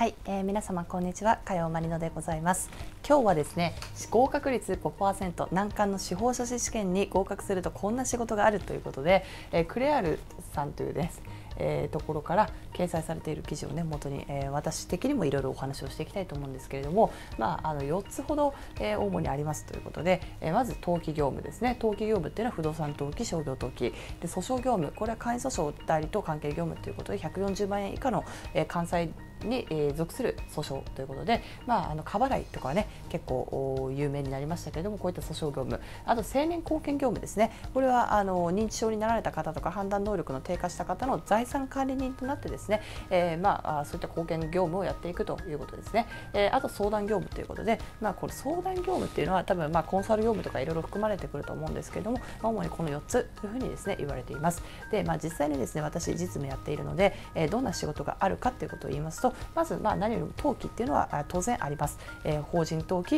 はい、えー、皆様こんにちは、かよまりのでございます。今日はですね、合格率5%難関の司法書士試験に合格するとこんな仕事があるということで、えー、クレアルさんというです。えー、ところから掲載されている記事をね元に、えー、私的にもいろいろお話をしていきたいと思うんですけれども、まあ、あの4つほど、えー、主にありますということで、えー、まず登記業務ですね登記業務っていうのは不動産登記商業登記で訴訟業務これは簡易訴訟代理と関係業務ということで140万円以下の、えー、関西に、え、属する訴訟ということで、まあ、あの過払いとかね結構有名になりましたけれどもこういった訴訟業務。あと成年貢献業務ですね。これはあの認知症になられた方とか判断能力の低下した方の財産管理人となってですね、えー、まあ、そういった貢献業務をやっていくということですね、えー、あと相談業務ということで、まあ、これ相談業務っていうのは多分まあコンサル業務とかいろいろ含まれてくると思うんですけれども、まあ、主にこの4つというふうにですね言われています。で、まあ、実際にですね私実務やっているので、えどんな仕事があるかということを言いますとまずまあ何よりも登記っていうのは当然あります、えー、法人登記、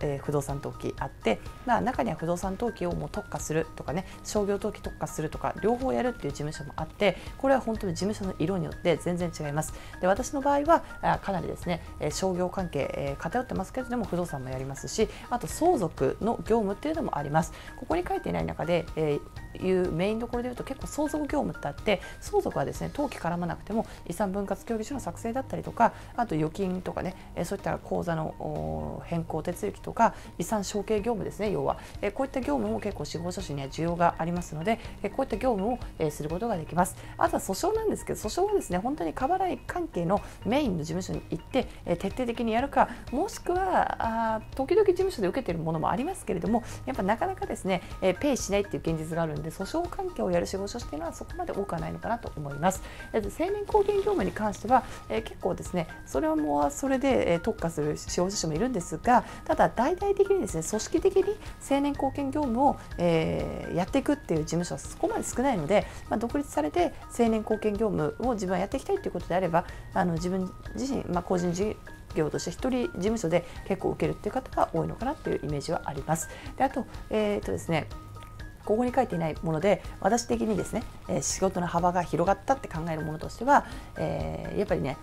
えー、不動産登記あって、まあ、中には不動産登記をもう特化するとかね商業登記特化するとか両方やるっていう事務所もあってこれは本当に事務所の色によって全然違います。で私の場合はあかなりですね商業関係、えー、偏ってますけれども不動産もやりますしあと相続の業務っていうのもあります。ここに書いていない中で、えーいうメインどころでいうと結構相続業務ってあって相続はですね登記絡まなくても遺産分割協議書の作成だったりとかあと預金とかねそういった口座の変更手続きとか遺産承継業務ですね要はこういった業務も結構司法書士には需要がありますのでこういった業務をすることができますあとは訴訟なんですけど訴訟はですね本当に過払い関係のメインの事務所に行って徹底的にやるかもしくはあ時々事務所で受けているものもありますけれどもやっぱなかなかですねペイしないっていう現実があるんで訴訟関係をやる仕事っていうのはそこまで多くはないのかなと思います。生年貢献業務に関しては、結結構ですねそれはもうそれで、え、特化する司法書士もいるんですがただ大々的にですね組織的に成年貢献業務を、えー、やっていくっていう事務所はそこまで少ないので、まあ、独立されて成年貢献業務を自分はやっていきたいということであればあの自分自身、まあ、個人事業として一人事務所で結構受けるっていう方が多いのかなというイメージはあります。であと,、えーとですねここに書いていないもので私的にですね、え仕事の幅が広がったって考えるものとしては、えー、やっぱりね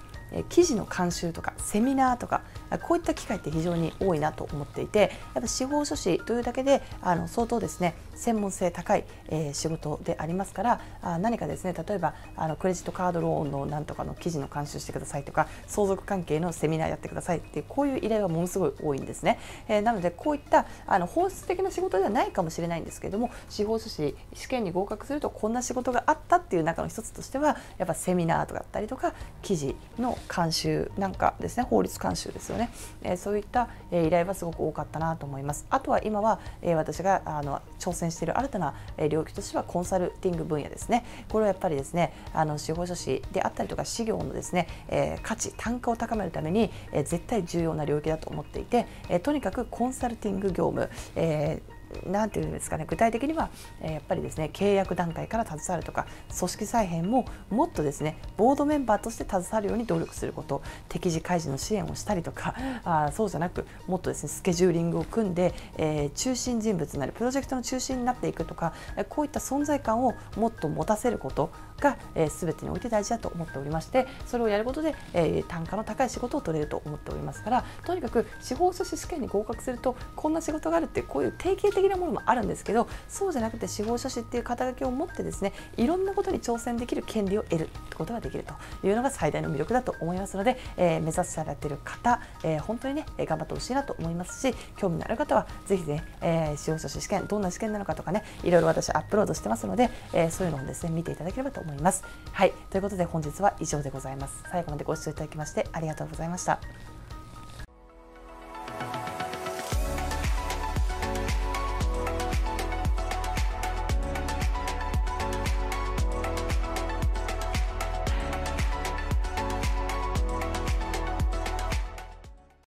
記事の監修とかセミナーとかこういった機会って非常に多いなと思っていてやっぱ司法書士というだけであの相当ですね専門性高い、えー、仕事でありますからあ何かですね例えばあのクレジットカードローンのなんとかの記事の監修してくださいとか相続関係のセミナーやってくださいっていうこういう依頼はものすごい多いんですね、えー、なのでこういったあの本質的な仕事ではないかもしれないんですけれども司法書士試験に合格するとこんな仕事があったっていう中の一つとしてはやっぱセミナーとかだったりとか記事の監修なんかですね法律監修ですよね、えー、そういった、えー、依頼はすごく多かったなと思います。あとは今は、えー、私があの挑戦している新たな、えー、領域としてはコンサルティング分野ですね。これはやっぱりですねあの司法書士であったりとか事業のですね、えー、価値単価を高めるために、えー、絶対重要な領域だと思っていて、えー、とにかくコンサルティング業務、えーなんていうんですかね具体的には、えー、やっぱりですね契約段階から携わるとか組織再編ももっとですねボードメンバーとして携わるように努力すること適時開示の支援をしたりとかあそうじゃなくもっとですねスケジューリングを組んで、えー、中心人物なりプロジェクトの中心になっていくとかこういった存在感をもっと持たせることが、えー、全てにおいて大事だと思っておりましてそれをやることで、えー、単価の高い仕事を取れると思っておりますからとにかく司法書士試験に合格するとこんな仕事があるってこういう定型的なものもあるんですけどそうじゃなくて司法書士っていう肩書きを持ってですねいろんなことに挑戦できる権利を得ることができるというのが最大の魅力だと思いますので、えー、目指されている方、えー、本当にね頑張ってほしいなと思いますし興味のある方はぜひね、えー、司法書士試験どんな試験なのかとかねいろいろ私アップロードしてますので、えー、そういうのをですね見ていただければと思います。はいということで本日は以上でございます。最後までご視聴いただきましてありがとうございました。